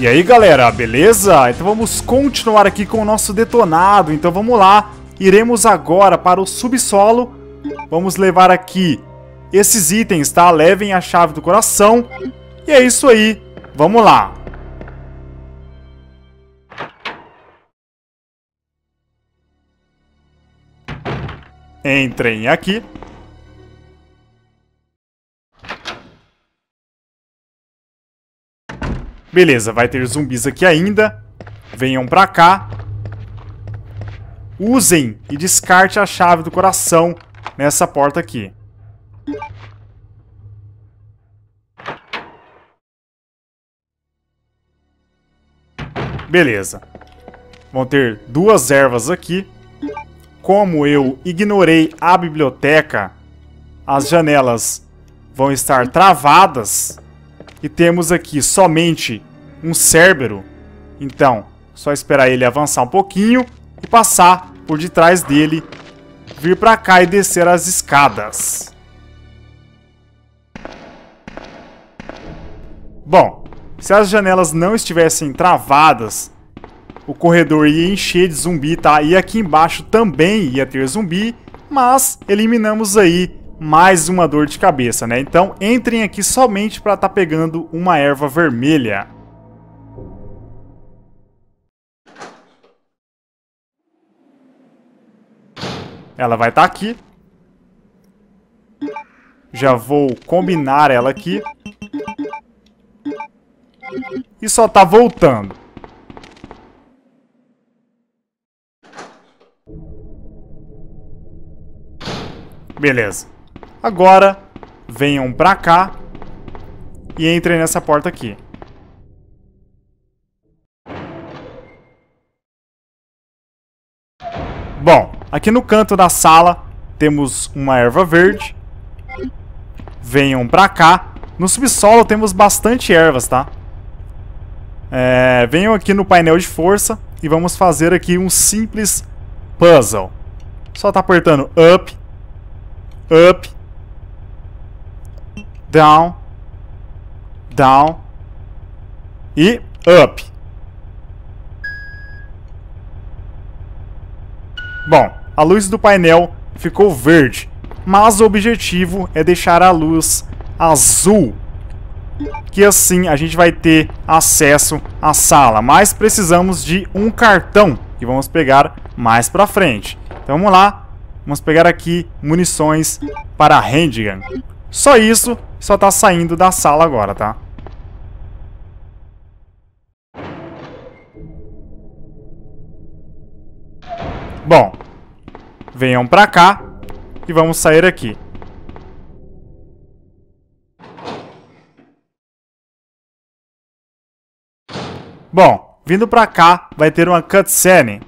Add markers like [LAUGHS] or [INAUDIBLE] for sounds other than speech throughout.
E aí galera, beleza? Então vamos continuar aqui com o nosso detonado, então vamos lá. Iremos agora para o subsolo, vamos levar aqui esses itens, tá? Levem a chave do coração. E é isso aí, vamos lá. Entrem aqui. Beleza, vai ter zumbis aqui ainda. Venham pra cá. Usem e descarte a chave do coração nessa porta aqui. Beleza. Vão ter duas ervas aqui. Como eu ignorei a biblioteca, as janelas vão estar travadas e temos aqui somente um Cérbero. Então, só esperar ele avançar um pouquinho e passar por detrás dele, vir para cá e descer as escadas. Bom, se as janelas não estivessem travadas, o corredor ia encher de zumbi, tá? E aqui embaixo também ia ter zumbi, mas eliminamos aí mais uma dor de cabeça, né? Então entrem aqui somente para estar tá pegando uma erva vermelha. Ela vai estar tá aqui. Já vou combinar ela aqui. E só tá voltando. Beleza. Agora, venham pra cá e entrem nessa porta aqui. Bom, aqui no canto da sala temos uma erva verde. Venham pra cá. No subsolo temos bastante ervas, tá? É, venham aqui no painel de força e vamos fazer aqui um simples puzzle. Só tá apertando up, up down, down e up. Bom, a luz do painel ficou verde, mas o objetivo é deixar a luz azul, que assim a gente vai ter acesso à sala. Mas precisamos de um cartão, que vamos pegar mais pra frente. Então vamos lá, vamos pegar aqui munições para a handgun. Só isso, só tá saindo da sala agora, tá? Bom, venham pra cá e vamos sair aqui. Bom, vindo pra cá vai ter uma cutscene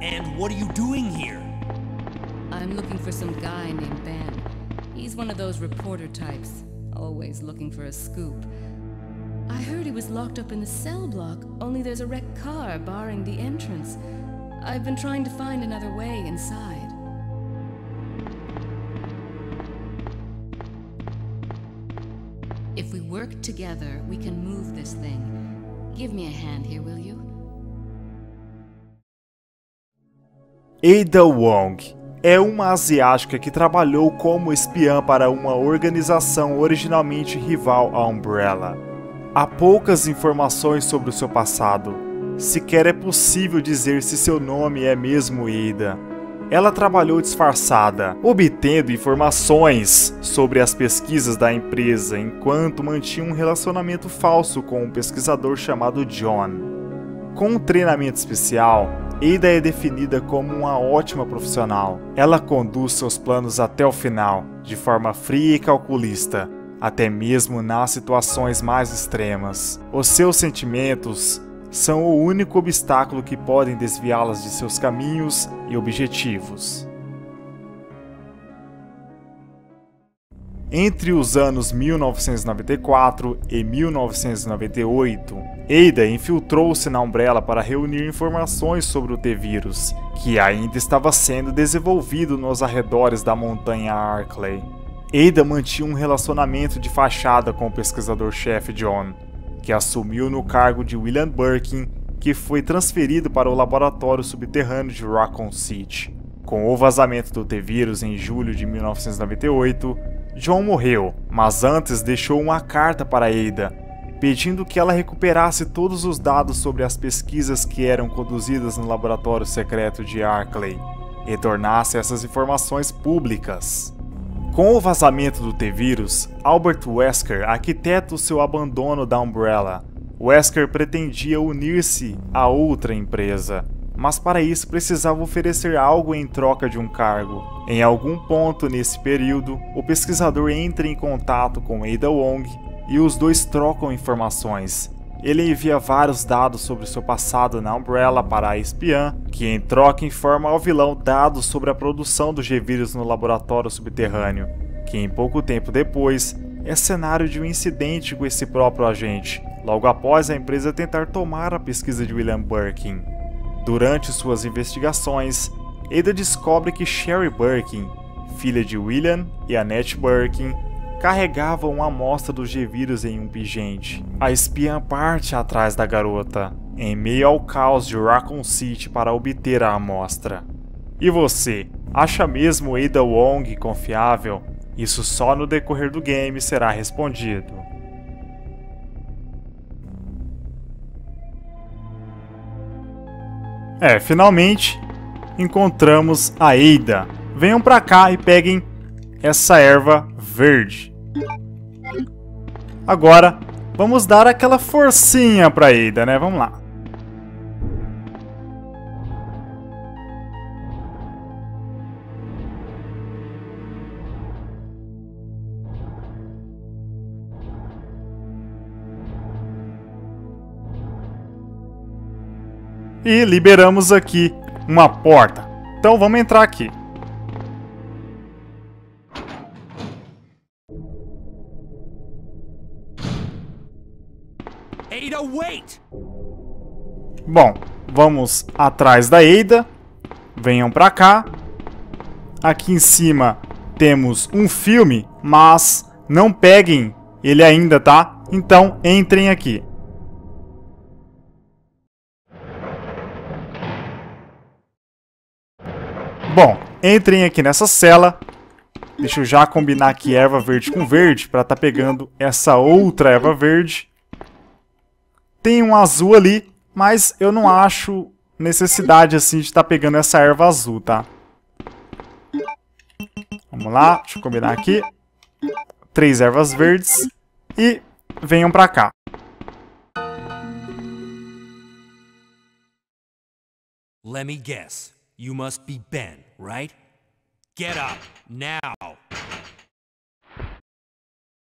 And what are you doing here? I'm looking for some guy named Ben. He's one of those reporter types, always looking for a scoop. I heard he was locked up in the cell block, only there's a wrecked car barring the entrance. I've been trying to find another way inside. If we work together, we can move this thing. Give me a hand here, will you? Ada Wong é uma asiática que trabalhou como espiã para uma organização originalmente rival à Umbrella. Há poucas informações sobre o seu passado, sequer é possível dizer se seu nome é mesmo Ida. Ela trabalhou disfarçada, obtendo informações sobre as pesquisas da empresa enquanto mantinha um relacionamento falso com um pesquisador chamado John. Com um treinamento especial, Ada é definida como uma ótima profissional. Ela conduz seus planos até o final, de forma fria e calculista, até mesmo nas situações mais extremas. Os seus sentimentos são o único obstáculo que podem desviá-las de seus caminhos e objetivos. Entre os anos 1994 e 1998, Ada infiltrou-se na Umbrella para reunir informações sobre o T-Vírus, que ainda estava sendo desenvolvido nos arredores da montanha Arklay. Ada mantinha um relacionamento de fachada com o pesquisador-chefe John, que assumiu no cargo de William Birkin, que foi transferido para o laboratório subterrâneo de Raccoon City. Com o vazamento do T-Vírus em julho de 1998, John morreu, mas antes deixou uma carta para Ada, pedindo que ela recuperasse todos os dados sobre as pesquisas que eram conduzidas no laboratório secreto de Arkley e tornasse essas informações públicas. Com o vazamento do T-Vírus, Albert Wesker arquiteta o seu abandono da Umbrella. Wesker pretendia unir-se a outra empresa, mas para isso precisava oferecer algo em troca de um cargo. Em algum ponto nesse período, o pesquisador entra em contato com Ada Wong e os dois trocam informações. Ele envia vários dados sobre seu passado na Umbrella para a espiã, que em troca informa ao vilão dados sobre a produção do G-Vírus no laboratório subterrâneo, que em pouco tempo depois é cenário de um incidente com esse próprio agente, logo após a empresa tentar tomar a pesquisa de William Birkin. Durante suas investigações, Ada descobre que Sherry Birkin, filha de William e Annette Birkin, carregavam uma amostra do G-Vírus em um pingente. A espiã parte atrás da garota, em meio ao caos de Raccoon City para obter a amostra. E você, acha mesmo Ada Wong confiável? Isso só no decorrer do game será respondido. É, finalmente encontramos a Eida. Venham pra cá e peguem essa erva verde. Agora, vamos dar aquela forcinha pra Eida, né? Vamos lá. E liberamos aqui uma porta. Então vamos entrar aqui. Ada, wait! Bom, vamos atrás da Ada. Venham pra cá. Aqui em cima temos um filme, mas não peguem ele ainda, tá? Então entrem aqui. Bom, entrem aqui nessa cela. Deixa eu já combinar aqui erva verde com verde para tá pegando essa outra erva verde. Tem um azul ali, mas eu não acho necessidade assim de estar tá pegando essa erva azul, tá? Vamos lá, deixa eu combinar aqui. Três ervas verdes e venham para cá. Let me guess. You must be Ben, right? Get up, now!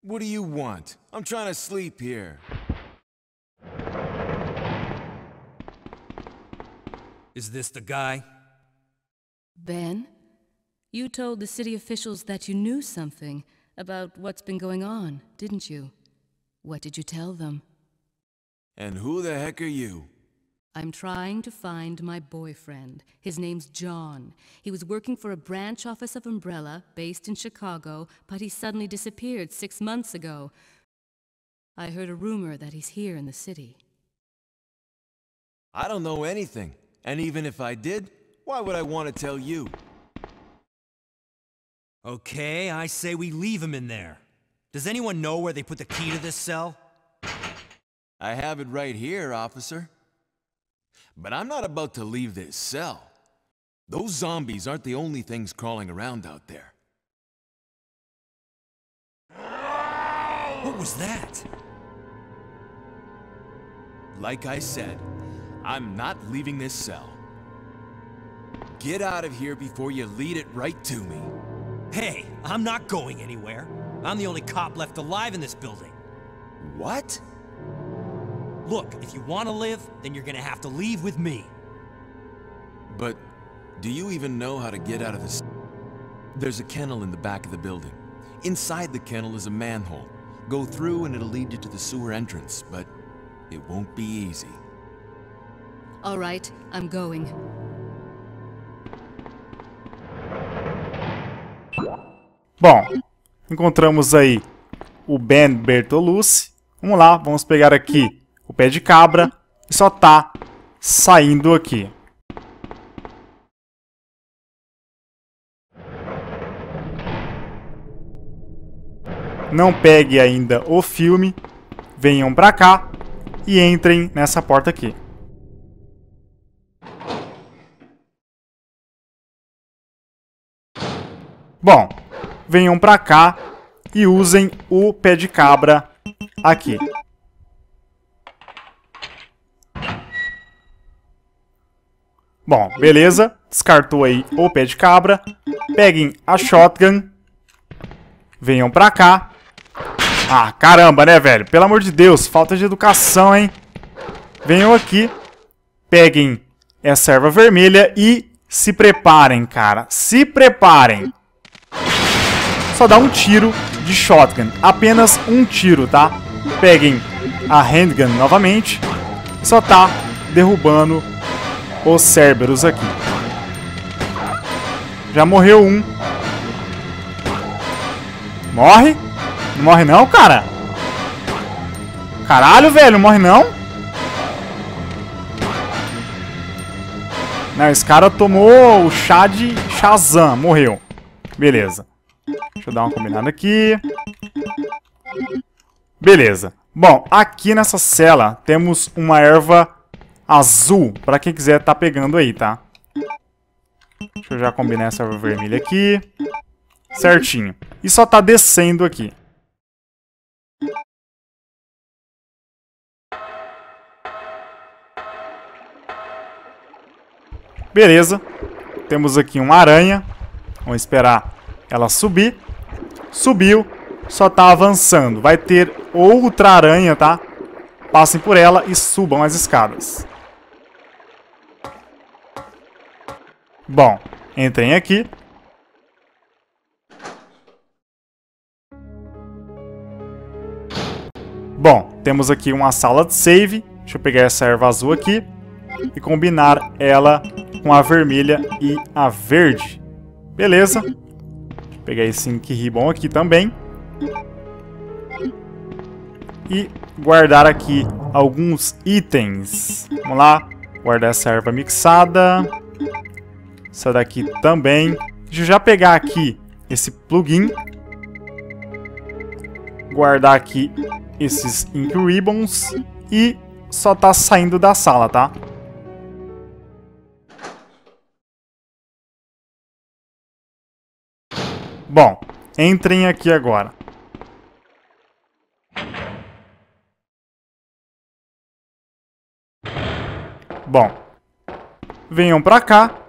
What do you want? I'm trying to sleep here. Is this the guy? Ben, you told the city officials that you knew something about what's been going on, didn't you? What did you tell them? And who the heck are you? I'm trying to find my boyfriend. His name's John. He was working for a branch office of Umbrella based in Chicago, but he suddenly disappeared six months ago. I heard a rumor that he's here in the city. I don't know anything. And even if I did, why would I want to tell you? Okay, I say we leave him in there. Does anyone know where they put the key to this cell? I have it right here, officer. But I'm not about to leave this cell. Those zombies aren't the only things crawling around out there. What was that? Like I said, I'm not leaving this cell. Get out of here before you lead it right to me. Hey, I'm not going anywhere. I'm the only cop left alive in this building. What? Look, if you want to live, then you're gonna have to leave with me. But do you even know how to get out of this? There's a kennel in the back of the building. Inside the kennel is a manhole. Go through and it'll lead you to the sewer entrance, but it won't be easy. All right, I'm going. Bom, encontramos aí o Ben Bertolucci. Vamos lá, vamos pegar aqui o pé de cabra só tá saindo aqui. Não pegue ainda o filme, venham pra cá e entrem nessa porta aqui. Bom, venham pra cá e usem o pé de cabra aqui. Bom, beleza. Descartou aí o pé de cabra. Peguem a shotgun. Venham pra cá. Ah, caramba, né, velho? Pelo amor de Deus, falta de educação, hein? Venham aqui. Peguem essa erva vermelha e se preparem, cara. Se preparem. Só dá um tiro de shotgun. Apenas um tiro, tá? Peguem a handgun novamente. Só tá derrubando os Cerberus aqui. Já morreu um. Morre? Não morre não, cara? Caralho, velho, morre não? Não, esse cara tomou o chá de Shazam, morreu. Beleza. Deixa eu dar uma combinada aqui. Beleza. Bom, aqui nessa cela temos uma erva azul, para quem quiser tá pegando aí, tá? Deixa eu já combinar essa vermelha aqui. Certinho. E só tá descendo aqui. Beleza. Temos aqui uma aranha. Vamos esperar ela subir. Subiu. Só tá avançando. Vai ter outra aranha, tá? Passem por ela e subam as escadas. Bom, entrem aqui. Bom, temos aqui uma sala de save. Deixa eu pegar essa erva azul aqui e combinar ela com a vermelha e a verde. Beleza. Deixa eu pegar esse Ink Ribbon aqui também. E guardar aqui alguns itens. Vamos lá. Guardar essa erva mixada. Essa daqui também. Deixa eu já pegar aqui esse plugin. Guardar aqui esses Ink Ribbons. E só tá saindo da sala, tá? Bom, entrem aqui agora. Bom, venham pra cá.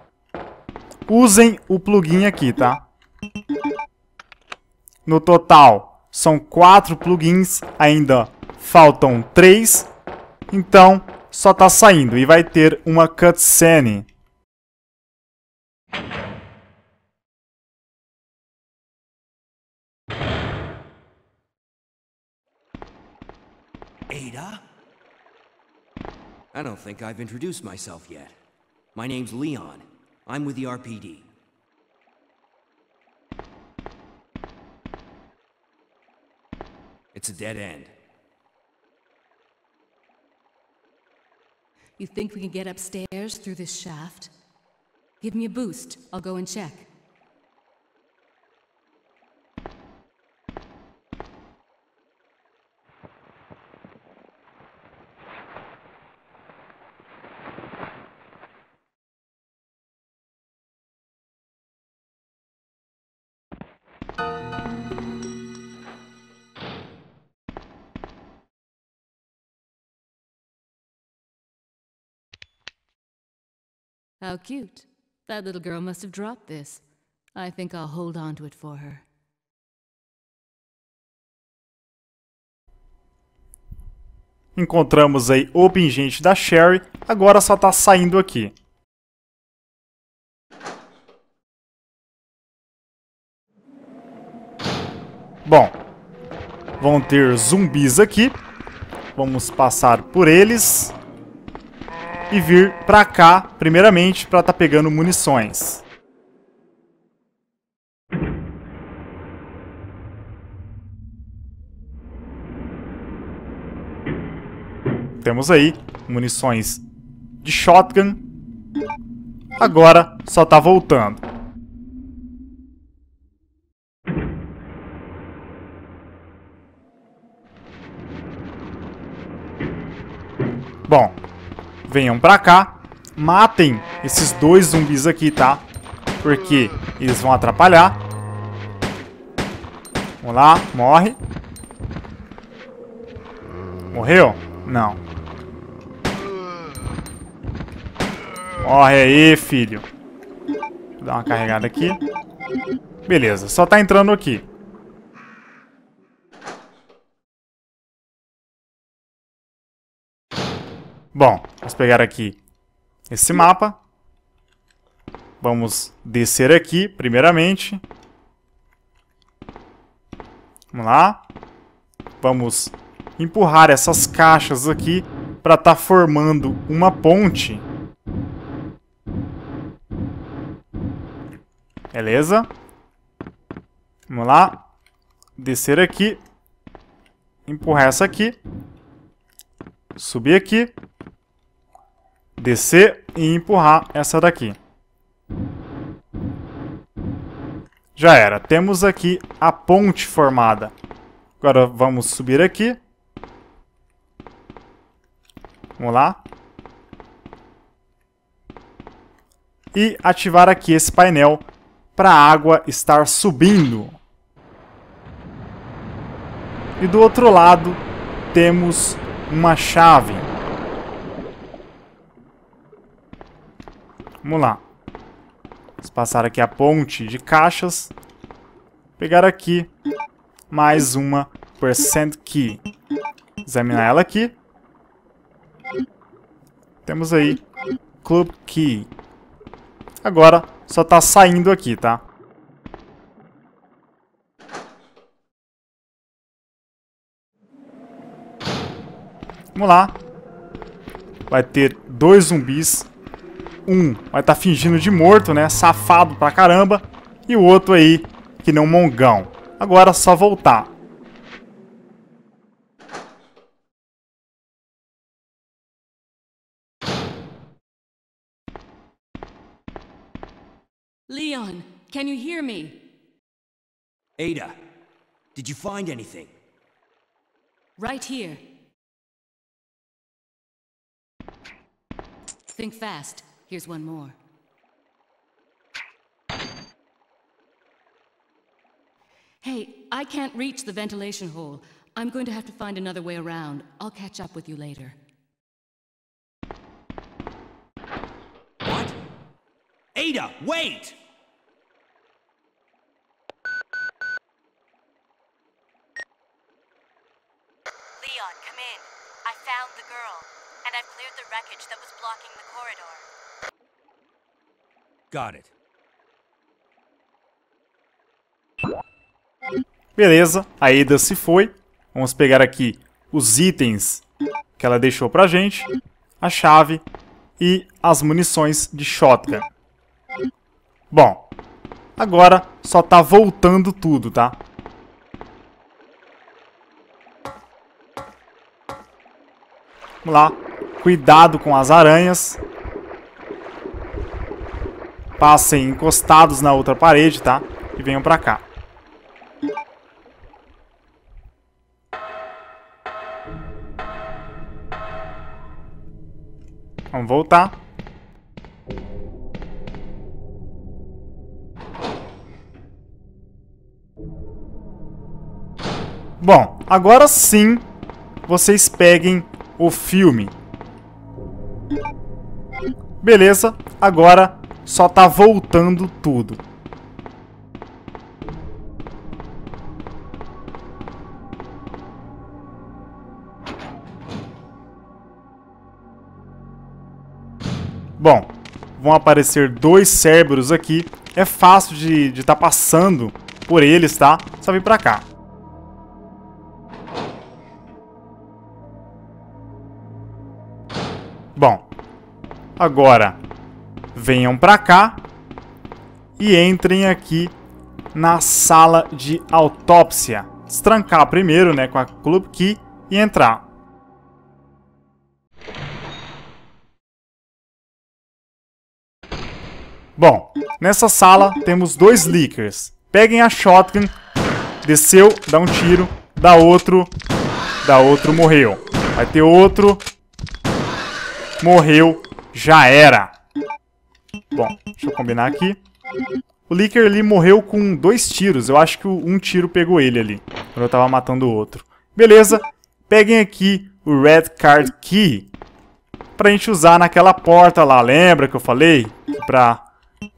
Usem o plugin aqui, tá? No total, são quatro plugins, ainda faltam três. Então, só tá saindo e vai ter uma cutscene. Ada? I don't think I've introduced myself yet. My name's Leon. I'm with the RPD. It's a dead end. You think we can get upstairs through this shaft? Give me a boost. I'll go and check. How cute. That little girl must have dropped this. I think I'll hold on to it for her. Encontramos aí o pingente da Sherry. Agora só tá saindo aqui. Bom, vão ter zumbis aqui. Vamos passar por eles. E vir pra cá, primeiramente, pra tá pegando munições. Temos aí munições de shotgun. Agora só tá voltando. Bom, venham pra cá, matem esses dois zumbis aqui, tá? Porque eles vão atrapalhar. Vamos lá, morre. Morreu? Não. Morre aí, filho. Vou dar uma carregada aqui. Beleza, só tá entrando aqui. Bom, vamos pegar aqui esse mapa. Vamos descer aqui, primeiramente. Vamos lá. Vamos empurrar essas caixas aqui para estar tá formando uma ponte. Beleza? Vamos lá. Descer aqui. Empurrar essa aqui. Subir aqui descer e empurrar essa daqui. Já era. Temos aqui a ponte formada. Agora vamos subir aqui. Vamos lá. E ativar aqui esse painel para a água estar subindo. E do outro lado temos uma chave. Vamos lá. Vamos passar aqui a ponte de caixas. Pegar aqui mais uma percent key. Examinar ela aqui. Temos aí club key. Agora só está saindo aqui, tá? Vamos lá. Vai ter dois zumbis um vai estar tá fingindo de morto, né? Safado pra caramba. E o outro aí, que nem um mongão. Agora é só voltar. Leon, can you hear me? Ada, did you find anything? Right here. Think fast. Here's one more. Hey, I can't reach the ventilation hole. I'm going to have to find another way around. I'll catch up with you later. What? Ada, wait! Leon, come in. I found the girl, and I've cleared the wreckage that was blocking the corridor. Got it. Beleza, a Ada se foi. Vamos pegar aqui os itens que ela deixou pra gente, a chave e as munições de shotgun. Bom, agora só tá voltando tudo, tá? Vamos lá. Cuidado com as aranhas. Passem encostados na outra parede, tá? E venham pra cá. Vamos voltar. Bom, agora sim vocês peguem o filme. Beleza, agora só tá voltando tudo. Bom, vão aparecer dois cérebros aqui. É fácil de estar tá passando por eles, tá? Só vir pra cá. Bom, agora venham pra cá e entrem aqui na sala de autópsia. Destrancar primeiro, né, com a Club Key e entrar. Bom, nessa sala temos dois leakers. Peguem a shotgun, desceu, dá um tiro, dá outro, dá outro, morreu. Vai ter outro, morreu, já era. Bom, deixa eu combinar aqui. O Licker ali morreu com dois tiros. Eu acho que um tiro pegou ele ali, quando eu tava matando o outro. Beleza, peguem aqui o Red Card Key pra gente usar naquela porta lá. Lembra que eu falei? Pra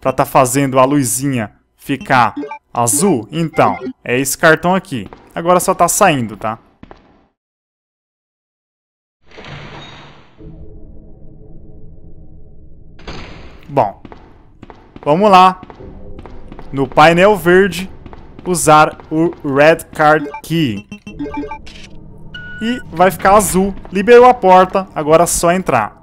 pra tá fazendo a luzinha ficar azul? Então, é esse cartão aqui. Agora só tá saindo, tá? Bom, vamos lá. No painel verde, usar o Red Card Key. E vai ficar azul. Liberou a porta, agora é só entrar.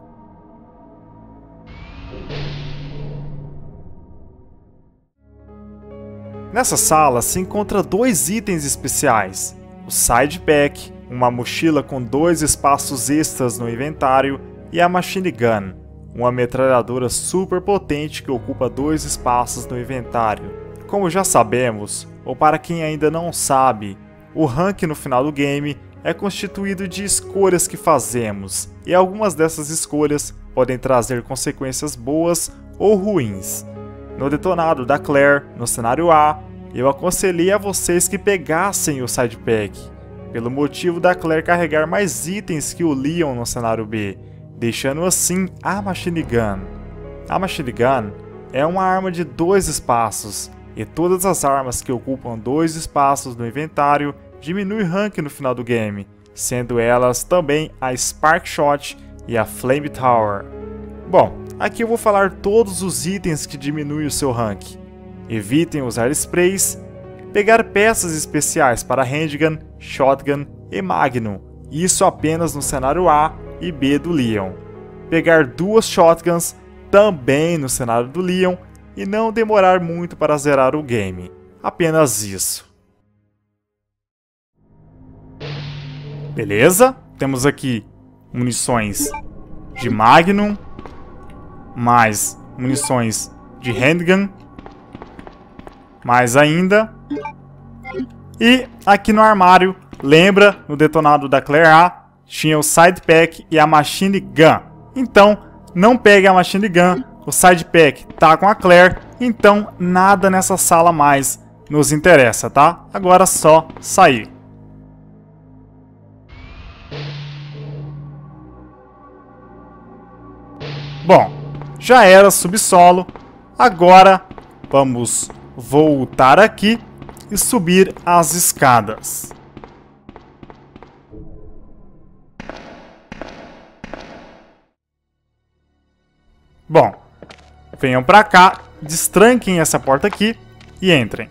Nessa sala se encontra dois itens especiais: o Side Pack, uma mochila com dois espaços extras no inventário, e a Machine Gun, uma metralhadora super potente que ocupa dois espaços no inventário. Como já sabemos, ou para quem ainda não sabe, o rank no final do game é constituído de escolhas que fazemos, e algumas dessas escolhas podem trazer consequências boas ou ruins. No detonado da Claire, no cenário A, eu aconselhei a vocês que pegassem o sidepack, pelo motivo da Claire carregar mais itens que o Leon no cenário B, deixando assim a Machine Gun. A Machine Gun é uma arma de dois espaços, e todas as armas que ocupam dois espaços no inventário diminuem rank no final do game, sendo elas também a Spark Shot e a Flame Tower. Bom, aqui eu vou falar todos os itens que diminuem o seu rank. Evitem usar sprays, pegar peças especiais para handgun, shotgun e magnum, isso apenas no cenário A e B do Leon. Pegar duas shotguns também no cenário do Leon e não demorar muito para zerar o game. Apenas isso. Beleza? Temos aqui munições de Magnum, mais munições de handgun, mais ainda. E aqui no armário, lembra no detonado da Claire A, tinha o Side Pack e a Machine Gun. Então, não pegue a Machine Gun, o Side Pack tá com a Claire, então nada nessa sala mais nos interessa, tá? Agora só sair. Bom, já era subsolo, agora vamos voltar aqui e subir as escadas. Venham para cá, destranquem essa porta aqui e entrem.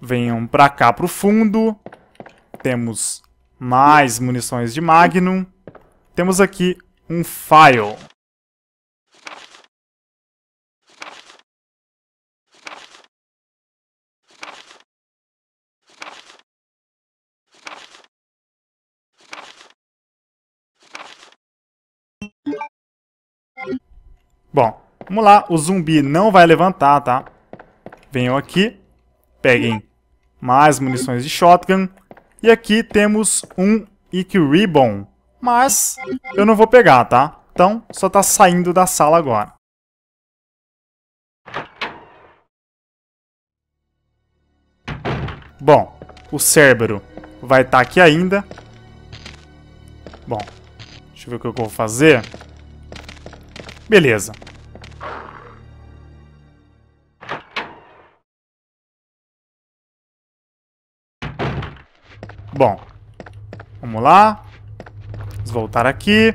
Venham para cá para o fundo. Temos mais munições de Magnum temos aqui um file. Bom, vamos lá. O zumbi não vai levantar, tá? Venham aqui. Peguem mais munições de shotgun. E aqui temos um Ike Ribbon mas eu não vou pegar, tá? Então, só tá saindo da sala agora. Bom, o Cérebro vai estar tá aqui ainda. Bom, deixa eu ver o que eu vou fazer. Beleza. Bom, vamos lá. Vamos voltar aqui.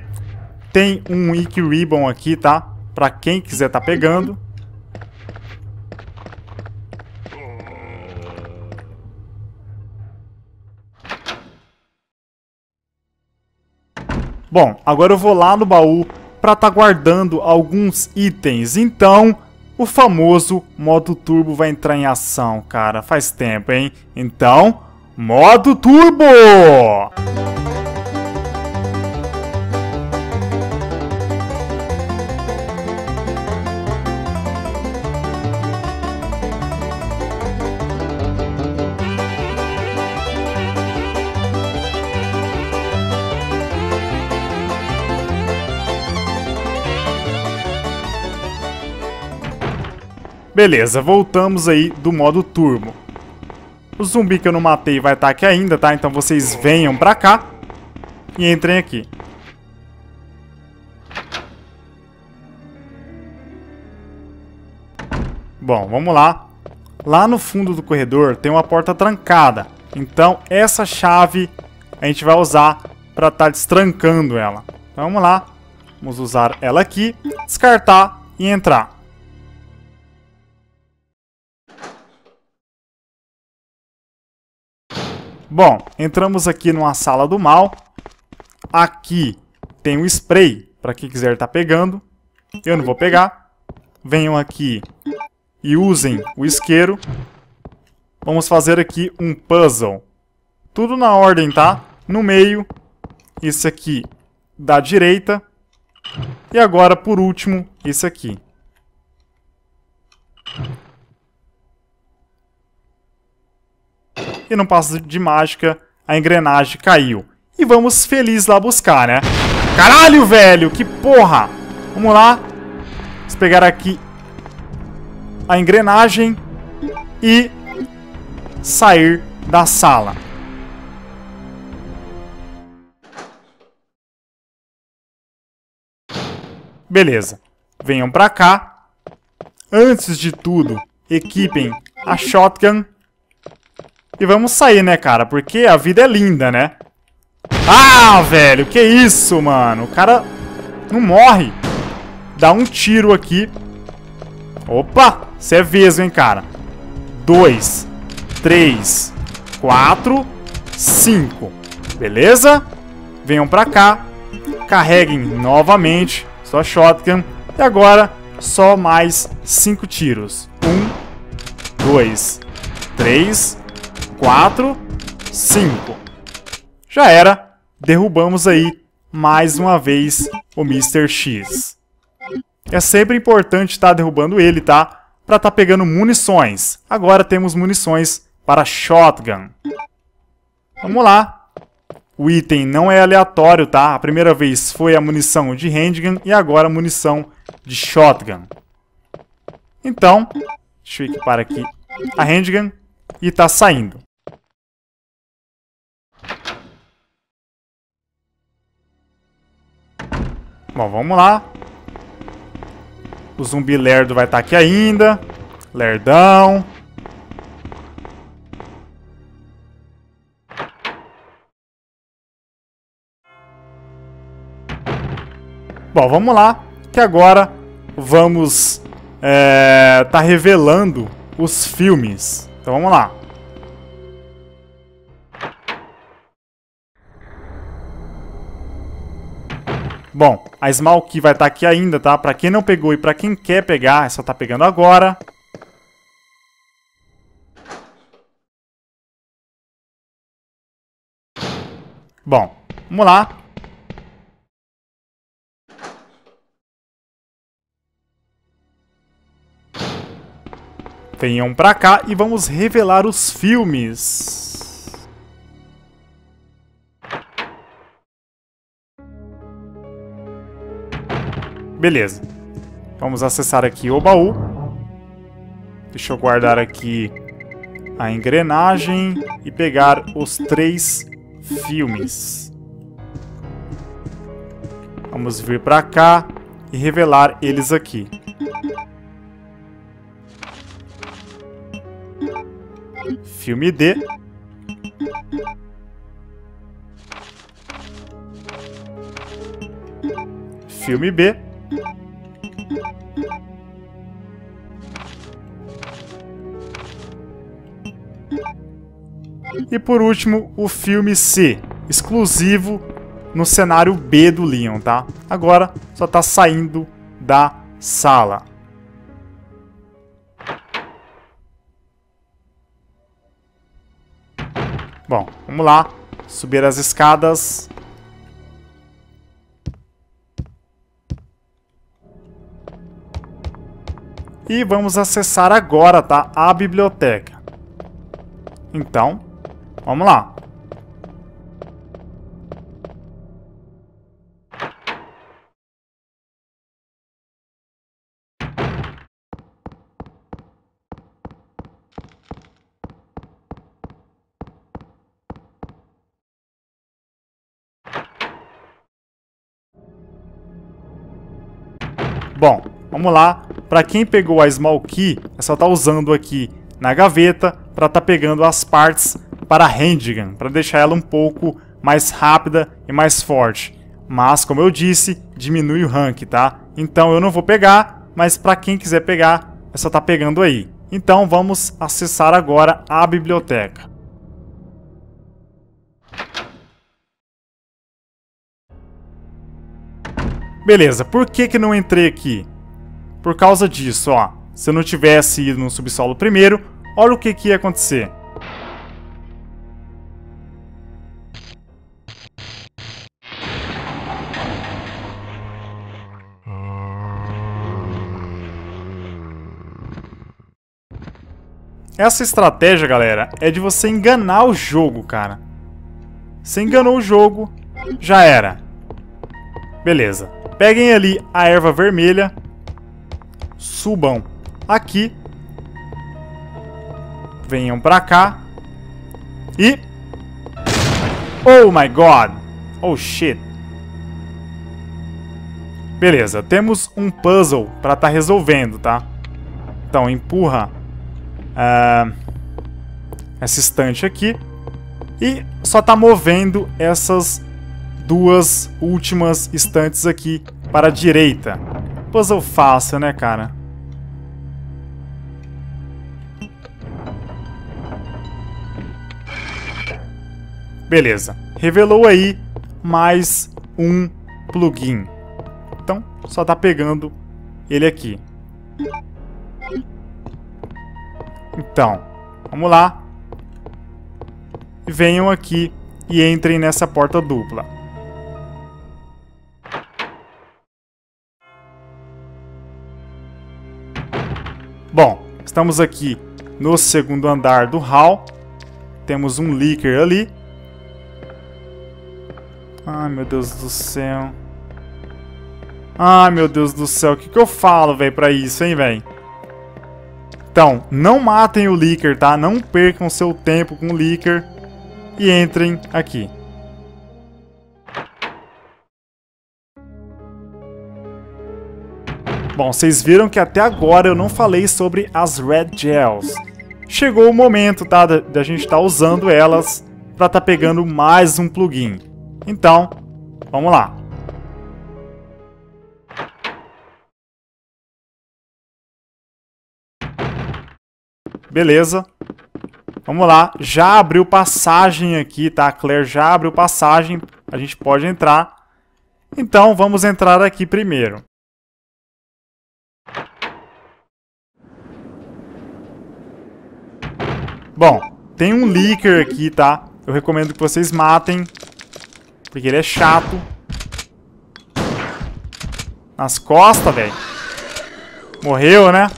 Tem um Ink Ribbon aqui, tá? Pra quem quiser tá pegando. Bom, agora eu vou lá no baú para estar tá guardando alguns itens. Então, o famoso modo turbo vai entrar em ação, cara. Faz tempo, hein? Então, modo turbo! Beleza, voltamos aí do modo turbo. O zumbi que eu não matei vai estar tá aqui ainda, tá? Então vocês venham pra cá e entrem aqui. Bom, vamos lá. Lá no fundo do corredor tem uma porta trancada. Então essa chave a gente vai usar para estar tá destrancando ela. Então vamos lá. Vamos usar ela aqui, descartar e entrar. Bom, entramos aqui numa sala do mal. Aqui tem um spray, para quem quiser estar tá pegando. Eu não vou pegar. Venham aqui e usem o isqueiro. Vamos fazer aqui um puzzle. Tudo na ordem, tá? No meio, esse aqui da direita. E agora, por último, esse aqui. E não passa de mágica, a engrenagem caiu. E vamos feliz lá buscar, né? Caralho, velho, que porra! Vamos lá. Vamos pegar aqui a engrenagem e sair da sala. Beleza. Venham pra cá. Antes de tudo, equipem a shotgun e vamos sair, né, cara? Porque a vida é linda, né? Ah, velho, que isso, mano? O cara não morre. Dá um tiro aqui. Opa, você é hein, cara? Dois, três, quatro, cinco. Beleza? Venham pra cá. Carreguem novamente sua shotgun. E agora, só mais cinco tiros. Um, dois, três, 4, 5. Já era. Derrubamos aí mais uma vez o Mr. X. É sempre importante estar tá derrubando ele, tá? Para estar tá pegando munições. Agora temos munições para shotgun. Vamos lá. O item não é aleatório, tá? A primeira vez foi a munição de handgun e agora a munição de shotgun. Então, deixa eu equipar aqui a handgun e tá saindo. Bom, vamos lá. O zumbi lerdo vai estar tá aqui ainda. Lerdão. Bom, vamos lá. Que agora vamos é, tá revelando os filmes. Então vamos lá. Bom, a Small Key vai estar tá aqui ainda, tá? Pra quem não pegou e pra quem quer pegar, é só tá pegando agora. Bom, vamos lá. Venham pra cá e vamos revelar os filmes. Beleza. Vamos acessar aqui o baú. Deixa eu guardar aqui a engrenagem e pegar os três filmes. Vamos vir para cá e revelar eles aqui. Filme D. Filme B. E por último, o filme C, exclusivo no cenário B do Leon, tá? Agora só tá saindo da sala. Bom, vamos lá. Subir as escadas. E vamos acessar agora, tá? A biblioteca. Então, vamos lá. Bom, vamos lá. Para quem pegou a Small Key, é só estar tá usando aqui na gaveta para estar tá pegando as partes para a Handgun, para deixar ela um pouco mais rápida e mais forte. Mas, como eu disse, diminui o rank, tá? Então eu não vou pegar, mas para quem quiser pegar, é só tá pegando aí. Então vamos acessar agora a biblioteca. Beleza, por que que não entrei aqui? Por causa disso, ó. Se eu não tivesse ido no subsolo primeiro, olha o que que ia acontecer. Essa estratégia, galera, é de você enganar o jogo, cara. Você enganou o jogo, já era. Beleza. Peguem ali a erva vermelha. Subam aqui. Venham pra cá. E... Oh my god! Oh shit! Beleza, temos um puzzle estar tá resolvendo, tá? Então, empurra uh, essa estante aqui e só tá movendo essas duas últimas estantes aqui para a direita. Puzzle fácil, né, cara? Beleza. Revelou aí mais um plugin. Então, só tá pegando ele aqui. Então, vamos lá. Venham aqui e entrem nessa porta dupla. Bom, estamos aqui no segundo andar do hall. Temos um leaker ali. Ai, meu Deus do céu. Ai, meu Deus do céu. O que, que eu falo, velho, pra isso, hein, velho? Então, não matem o leaker, tá? Não percam seu tempo com o leaker. E entrem aqui. Bom, vocês viram que até agora eu não falei sobre as Red Gels. Chegou o momento, tá, da gente estar tá usando elas para estar tá pegando mais um plugin. Então, vamos lá. Beleza. Vamos lá. Já abriu passagem aqui, tá? A Claire já abriu passagem. A gente pode entrar. Então, vamos entrar aqui primeiro. Bom, tem um leaker aqui, tá? Eu recomendo que vocês matem. Porque ele é chato. Nas costas, velho. Morreu, né?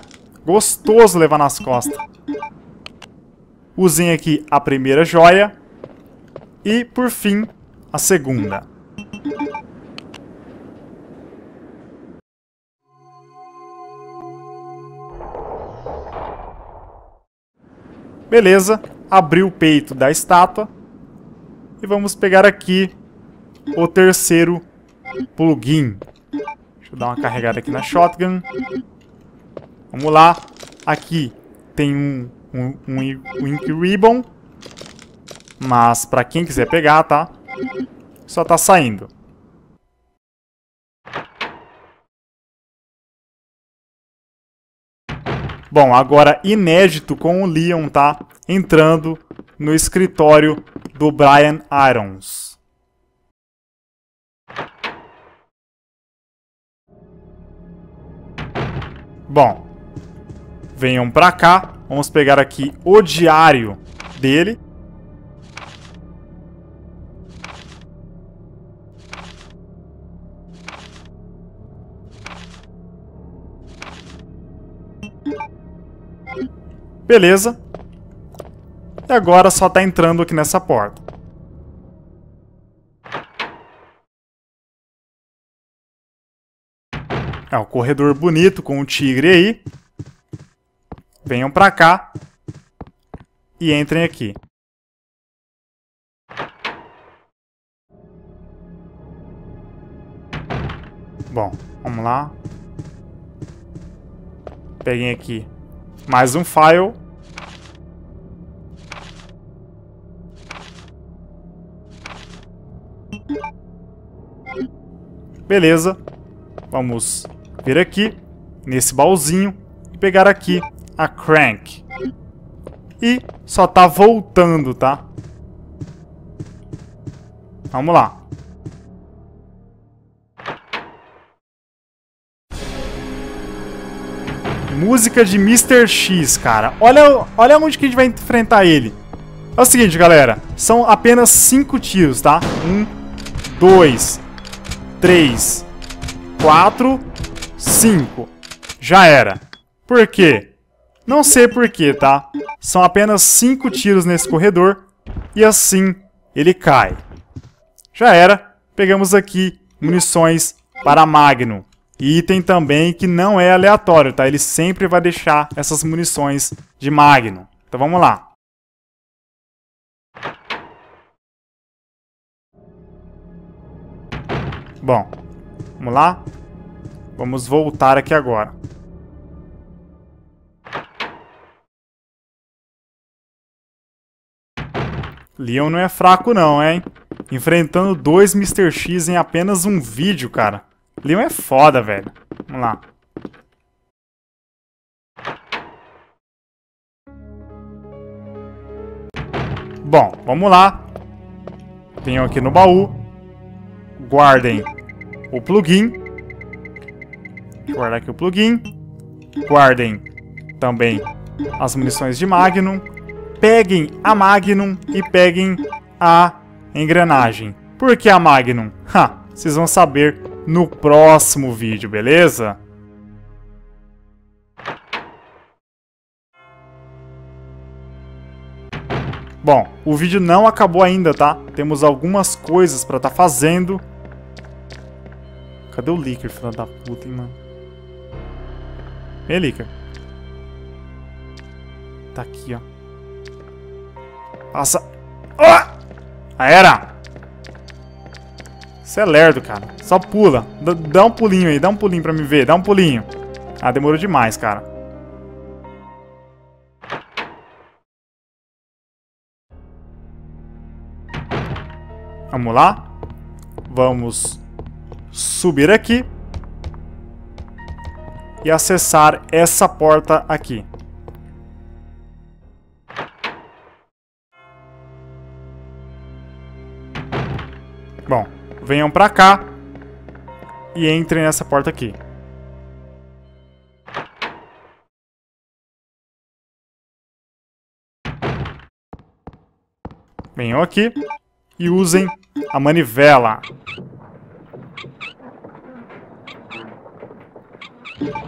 Gostoso levar nas costas. Usem aqui a primeira joia. E, por fim, a segunda. Beleza, abri o peito da estátua. E vamos pegar aqui o terceiro plugin. Deixa eu dar uma carregada aqui na shotgun. Vamos lá. Aqui tem um, um, um Wink Ribbon. Mas pra quem quiser pegar, tá? Só tá saindo. Bom, agora inédito com o Leon, tá? Entrando no escritório do Brian Irons. Bom, venham pra cá. Vamos pegar aqui o diário dele. Beleza. E agora só tá entrando aqui nessa porta. É um corredor bonito com um tigre aí. Venham pra cá. E entrem aqui. Bom, vamos lá. Peguem aqui mais um file. Beleza. Vamos vir aqui, nesse baúzinho, e pegar aqui a Crank. E só tá voltando, tá? Vamos lá. Música de Mr. X, cara. Olha, olha onde que a gente vai enfrentar ele. É o seguinte, galera. São apenas 5 tiros, tá? 1, 2, 3, 4, 5. Já era. Por quê? Não sei por quê, tá? São apenas 5 tiros nesse corredor. E assim ele cai. Já era. Pegamos aqui munições para Magnum. E item também que não é aleatório, tá? Ele sempre vai deixar essas munições de Magnum. Então vamos lá. Bom, vamos lá. Vamos voltar aqui agora. Leon não é fraco não, hein? Enfrentando dois Mr. X em apenas um vídeo, cara. Leon é foda, velho. Vamos lá. Bom, vamos lá. Venham aqui no baú. Guardem o plugin. Guardar aqui o plugin. Guardem também as munições de Magnum. Peguem a Magnum e peguem a engrenagem. Por que a Magnum? [LAUGHS] Ha, vocês vão saber no próximo vídeo, beleza? Bom, o vídeo não acabou ainda, tá? Temos algumas coisas pra tá fazendo. Cadê o Licker, filho da puta, hein, mano? Vem, Licker. Tá aqui, ó. Passa. Oh! era! Você é lerdo, cara. Só pula. D dá um pulinho aí, dá um pulinho pra me ver. Dá um pulinho. Ah, demorou demais, cara. Vamos lá. Vamos subir aqui. E acessar essa porta aqui. Bom, venham pra cá e entrem nessa porta aqui. Venham aqui e usem a manivela.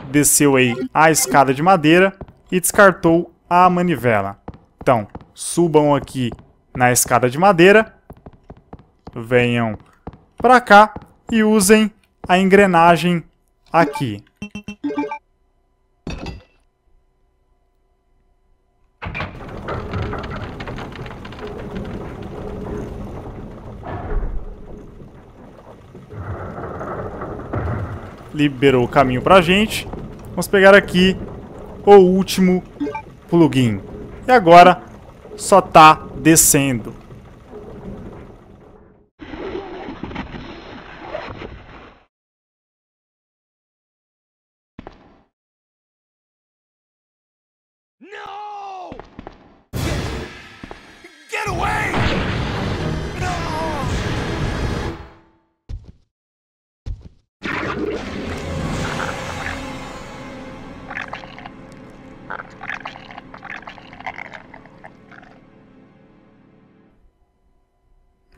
Desceu aí a escada de madeira e descartou a manivela. Então, subam aqui na escada de madeira. Venham para cá e usem a engrenagem aqui. Liberou o caminho pra gente. Vamos pegar aqui o último plugin. E agora só tá descendo.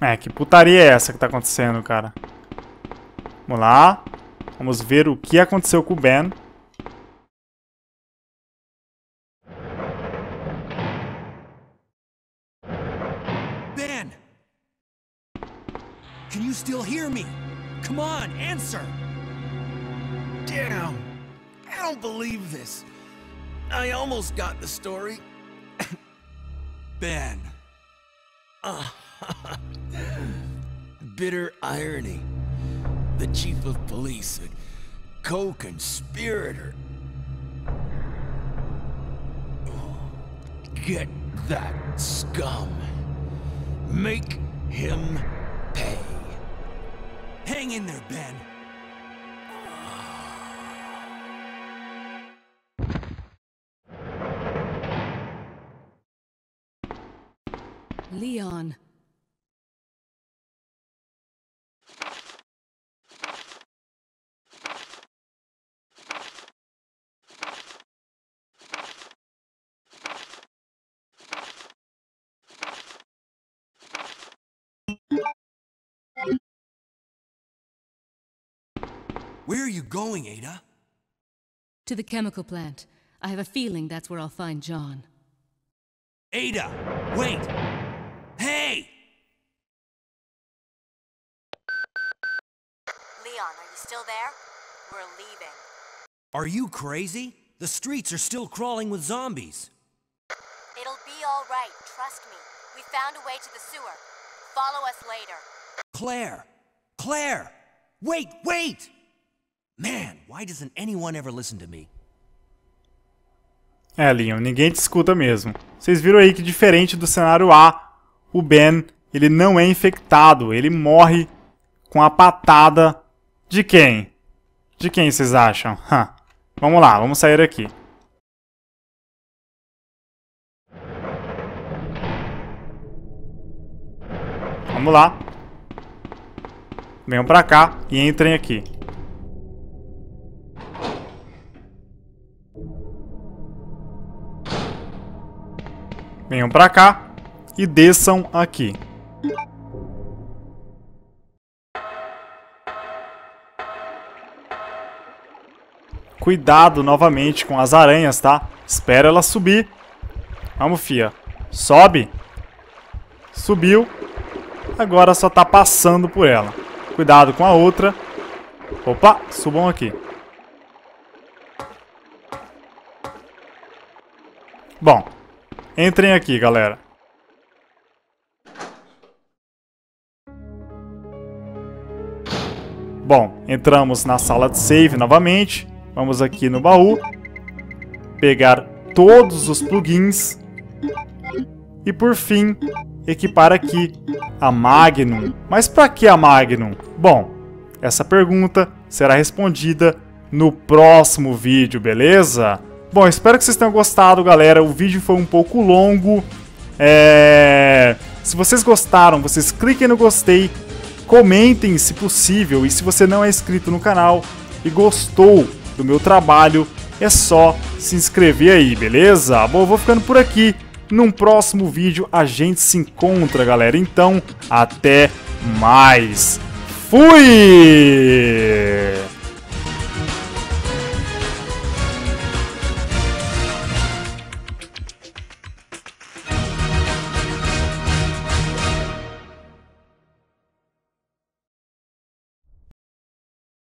É, que putaria é essa que tá acontecendo, cara? Vamos lá. Vamos ver o que aconteceu com o Ben. Ben! Can you still hear me? Come on, answer! Damn! I don't believe this. I almost got the story. [LAUGHS] Ben. [LAUGHS] Bitter irony. The chief of police, a co-conspirator. Get that scum. Make him pay. Hang in there, Ben. Leon. Where are you going, Ada? To the chemical plant. I have a feeling that's where I'll find John. Ada! Wait! Hey! Leon, are you still there? We're leaving. Are you crazy? The streets are still crawling with zombies. It'll be all right, trust me. We found a way to the sewer. Follow us later. Claire! Claire! Wait, wait! Man, why doesn't anyone ever listen to me? É, Leon, ninguém te escuta mesmo. Vocês viram aí que diferente do cenário A, o Ben, ele não é infectado, ele morre com a patada de quem? De quem vocês acham? Vamos lá, vamos sair aqui. Vamos lá. Venham pra cá e entrem aqui. Venham pra cá e desçam aqui. Cuidado novamente com as aranhas, tá? Espera ela subir. Vamos, fia. Sobe. Subiu. Agora só tá passando por ela. Cuidado com a outra. Opa, subam aqui. Bom, entrem aqui, galera. Bom, entramos na sala de save novamente. Vamos aqui no baú. Pegar todos os plugins. E por fim, equipar aqui a Magnum. Mas para que a Magnum? Bom, essa pergunta será respondida no próximo vídeo, beleza? Bom, espero que vocês tenham gostado, galera. O vídeo foi um pouco longo. É... Se vocês gostaram, vocês cliquem no gostei, comentem se possível. E se você não é inscrito no canal e gostou do meu trabalho, é só se inscrever aí, beleza? Bom, eu vou ficando por aqui. Num próximo vídeo a gente se encontra, galera. Então, até mais. Fui!